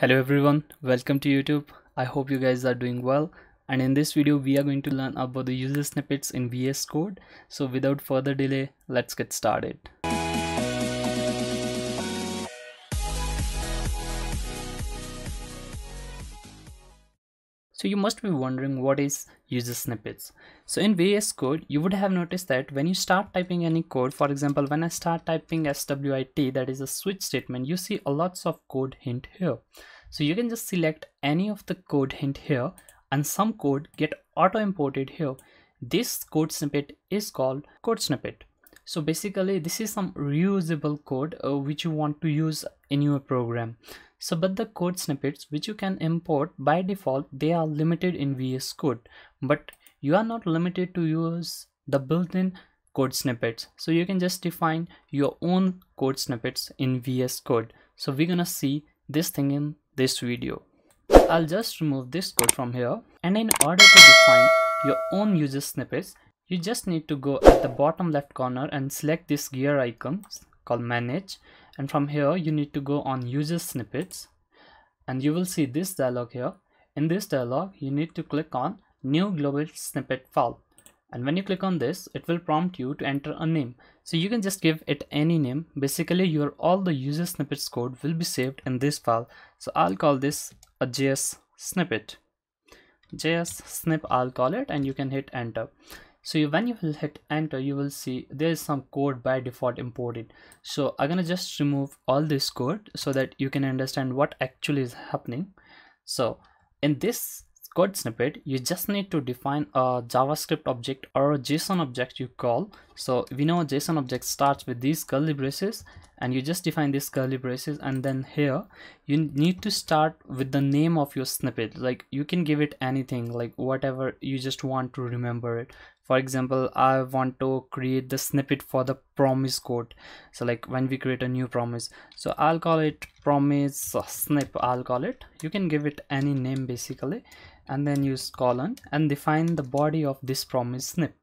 Hello everyone, welcome to YouTube. I hope you guys are doing well and in this video we are going to learn about the user snippets in VS Code. So without further delay, let's get started. So you must be wondering what is user snippets. So in VS Code, you would have noticed that when you start typing any code, for example, when I start typing SWIT, that is a switch statement, you see a lots of code hint here. So you can just select any of the code hint here and some code get auto imported here. This code snippet is called code snippet. So basically this is some reusable code uh, which you want to use in your program. So but the code snippets which you can import by default they are limited in VS Code but you are not limited to use the built-in code snippets so you can just define your own code snippets in VS Code. So we're gonna see this thing in this video. I'll just remove this code from here and in order to define your own user snippets you just need to go at the bottom left corner and select this gear icon called manage and from here you need to go on user snippets. And you will see this dialog here. In this dialog you need to click on new global snippet file. And when you click on this it will prompt you to enter a name. So you can just give it any name. Basically your all the user snippets code will be saved in this file. So i'll call this a js snippet. Js snip i'll call it and you can hit enter so you, when you will hit enter you will see there is some code by default imported. So i'm gonna just remove all this code so that you can understand what actually is happening. So in this code snippet you just need to define a javascript object or a json object you call. So we know json object starts with these curly braces and you just define these curly braces and then here you need to start with the name of your snippet. Like you can give it anything like whatever you just want to remember it for example i want to create the snippet for the promise code. So like when we create a new promise. So i'll call it promise snip i'll call it. You can give it any name basically. And then use colon and define the body of this promise snip.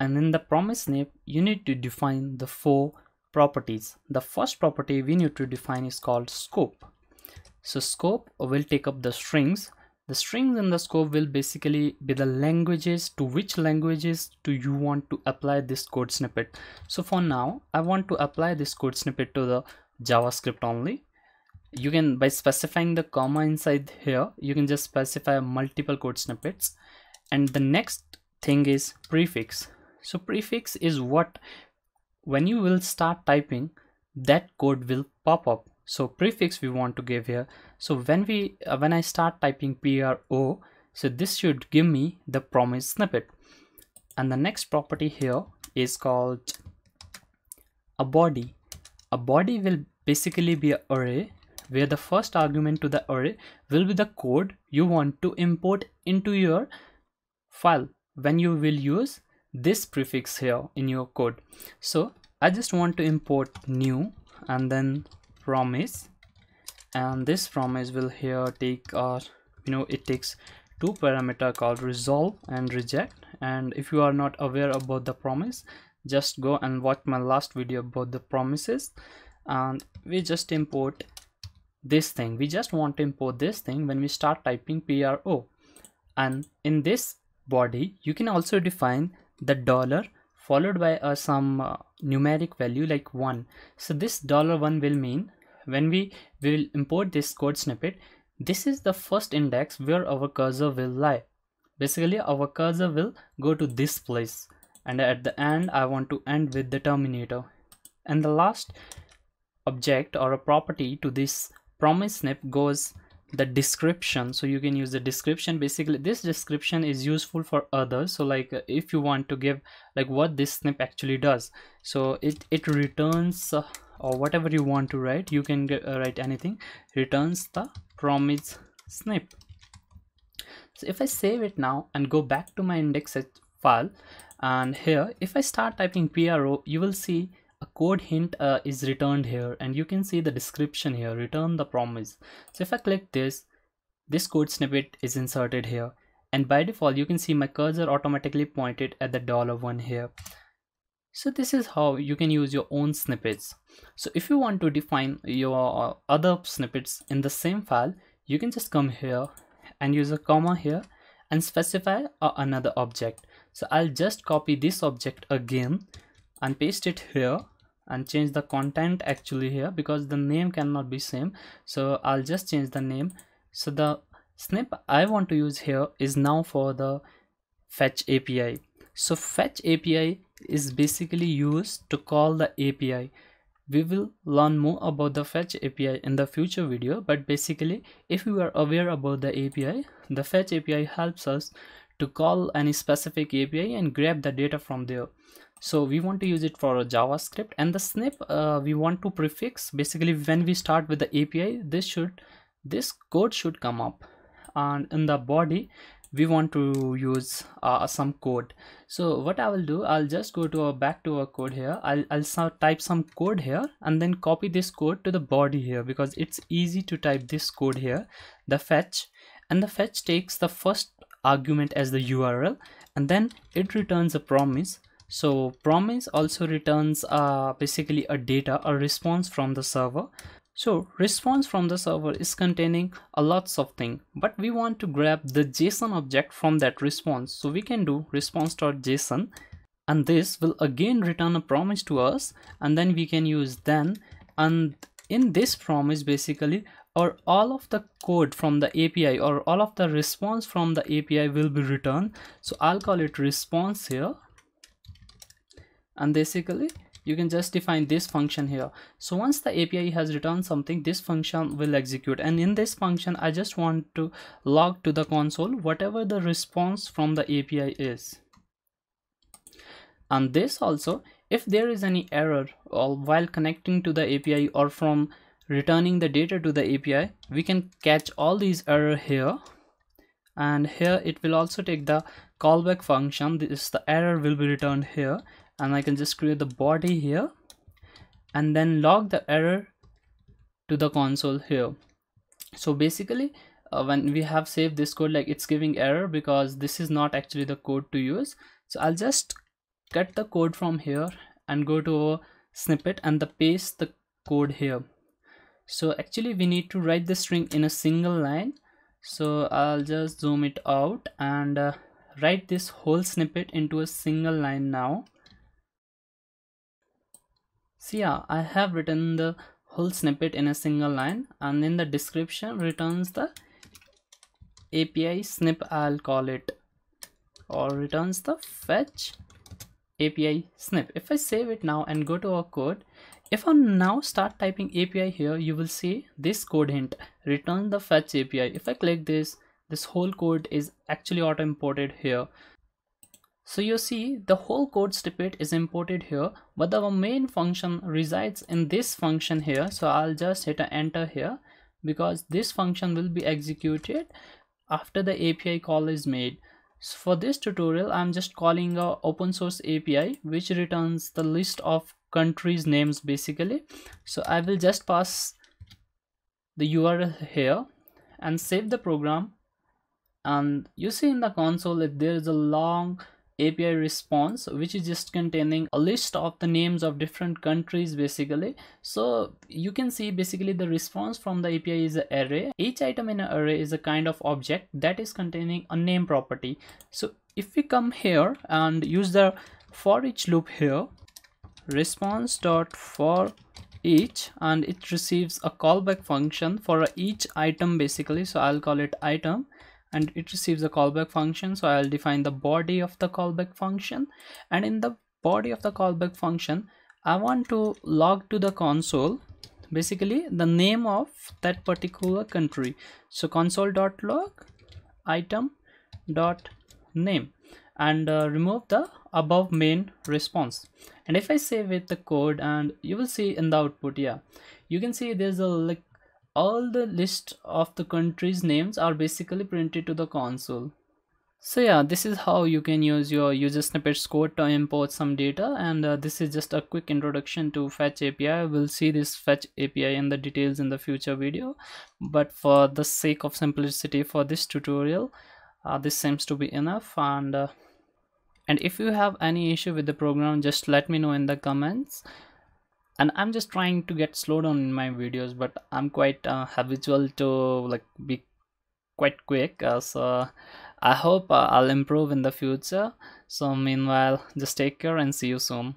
And in the promise snip you need to define the four properties. The first property we need to define is called scope. So scope will take up the strings the strings in the scope will basically be the languages to which languages do you want to apply this code snippet. So for now i want to apply this code snippet to the javascript only. You can by specifying the comma inside here you can just specify multiple code snippets. And the next thing is prefix. So prefix is what when you will start typing that code will pop up so prefix we want to give here. So when we uh, when i start typing pro so this should give me the promise snippet. And the next property here is called a body. A body will basically be an array where the first argument to the array will be the code you want to import into your file when you will use this prefix here in your code. So i just want to import new and then promise. And this promise will here take uh you know it takes two parameter called resolve and reject. And if you are not aware about the promise just go and watch my last video about the promises. And we just import this thing. We just want to import this thing when we start typing pro and in this body you can also define the dollar followed by uh, some uh, numeric value like 1 so this dollar 1 will mean when we will import this code snippet this is the first index where our cursor will lie. Basically our cursor will go to this place. And at the end i want to end with the terminator. And the last object or a property to this promise snip goes the description. So you can use the description. Basically this description is useful for others. So like uh, if you want to give like what this snip actually does. So it it returns uh, or whatever you want to write you can get, uh, write anything returns the promise snip. So if i save it now and go back to my index file and here if i start typing pro you will see a code hint uh, is returned here and you can see the description here return the promise. So if i click this this code snippet is inserted here and by default you can see my cursor automatically pointed at the dollar one here so this is how you can use your own snippets. So if you want to define your uh, other snippets in the same file you can just come here and use a comma here and specify uh, another object. So I'll just copy this object again and paste it here and change the content actually here because the name cannot be same. So I'll just change the name. So the snip I want to use here is now for the fetch API so fetch API is basically used to call the API we will learn more about the fetch API in the future video but basically if you are aware about the API the fetch API helps us to call any specific API and grab the data from there. So we want to use it for a javascript and the snip uh, we want to prefix. Basically when we start with the api this should this code should come up. And in the body we want to use uh, some code. So what i will do i'll just go to a back to our code here. I'll, I'll type some code here and then copy this code to the body here because it's easy to type this code here the fetch. And the fetch takes the first argument as the url and then it returns a promise. So promise also returns uh, basically a data a response from the server so response from the server is containing a lots of thing but we want to grab the json object from that response. So we can do response.json and this will again return a promise to us and then we can use then and in this promise basically or all of the code from the API or all of the response from the API will be returned. So I'll call it response here. And basically you can just define this function here. So once the api has returned something this function will execute. And in this function i just want to log to the console whatever the response from the api is. And this also if there is any error or while connecting to the api or from returning the data to the api we can catch all these error here. And here it will also take the callback function. This the error will be returned here and I can just create the body here. And then log the error to the console here. So basically uh, when we have saved this code like it's giving error because this is not actually the code to use. So I'll just cut the code from here and go to a snippet and the paste the code here. So actually we need to write the string in a single line. So I'll just zoom it out and uh, write this whole snippet into a single line now so yeah i have written the whole snippet in a single line and in the description returns the api snip i'll call it or returns the fetch api snip. If i save it now and go to our code if i now start typing api here you will see this code hint return the fetch api if i click this this whole code is actually auto imported here so you see the whole code snippet is imported here, but our main function resides in this function here. So I'll just hit enter here because this function will be executed after the API call is made. So for this tutorial, I'm just calling a open source API which returns the list of countries names basically. So I will just pass the URL here and save the program. And you see in the console that there is a long API response which is just containing a list of the names of different countries basically. So you can see basically the response from the API is an array. Each item in an array is a kind of object that is containing a name property. So if we come here and use the for each loop here response dot for each and it receives a callback function for each item basically. So I'll call it item and it receives a callback function. So i'll define the body of the callback function. And in the body of the callback function i want to log to the console basically the name of that particular country. So console.log item dot name and uh, remove the above main response. And if i save it the code and you will see in the output yeah you can see there's a like all the list of the countries names are basically printed to the console. So yeah this is how you can use your user snippets code to import some data. And uh, this is just a quick introduction to fetch api we'll see this fetch api in the details in the future video. But for the sake of simplicity for this tutorial uh, this seems to be enough. And uh, and if you have any issue with the program just let me know in the comments and i'm just trying to get slow down in my videos but i'm quite uh, habitual to like be quite quick uh, so i hope uh, i'll improve in the future. So meanwhile just take care and see you soon